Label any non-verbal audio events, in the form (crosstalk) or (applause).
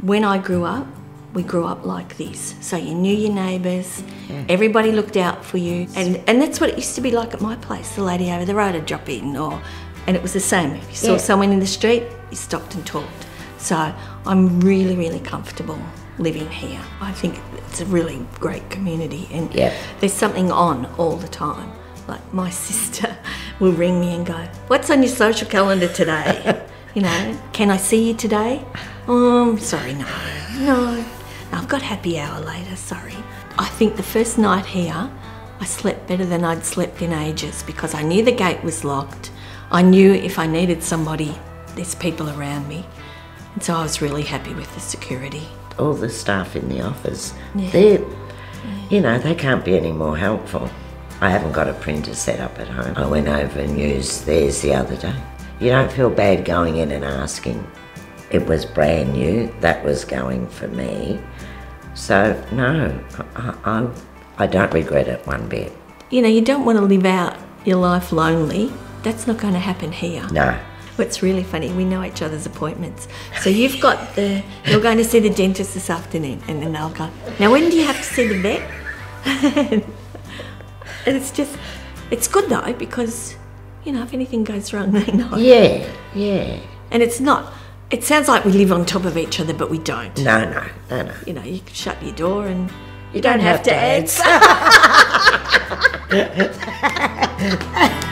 when I grew up, we grew up like this. So you knew your neighbours, everybody looked out for you. And, and that's what it used to be like at my place. The lady over the road would drop in, or, and it was the same. If you saw Yeah. someone in the street, you stopped and talked. So I'm really, really comfortable living here. I think it's a really great community, and Yeah. there's something on all the time. Like my (laughs) sister will ring me and go, "What's on your social calendar today?" (laughs) you know, "Can I see you today?" Oh, I'm sorry, no, no. I've got happy hour later. Sorry. I think the first night here, I slept better than I'd slept in ages because I knew the gate was locked. I knew if I needed somebody, there's people around me, and so I was really happy with the security. All the staff in the office, Yeah. they're, you know, they can't be any more helpful. I haven't got a printer set up at home. I went over and used theirs the other day. You don't feel bad going in and asking. It was brand new. That was going for me. So no, I, I, I don't regret it one bit. You know, you don't want to live out your life lonely. That's not going to happen here. No. What's really funny, we know each other's appointments. So you've got the, you're going to see the dentist this afternoon, and then they'll go, now when do you have to see the vet? (laughs) and it's just, it's good though, because, you know, if anything goes wrong, (laughs) they know. Yeah, yeah. And it's not, it sounds like we live on top of each other, but we don't. No, no, no, no. You know, you can shut your door and You don't have to answer. (laughs) (laughs)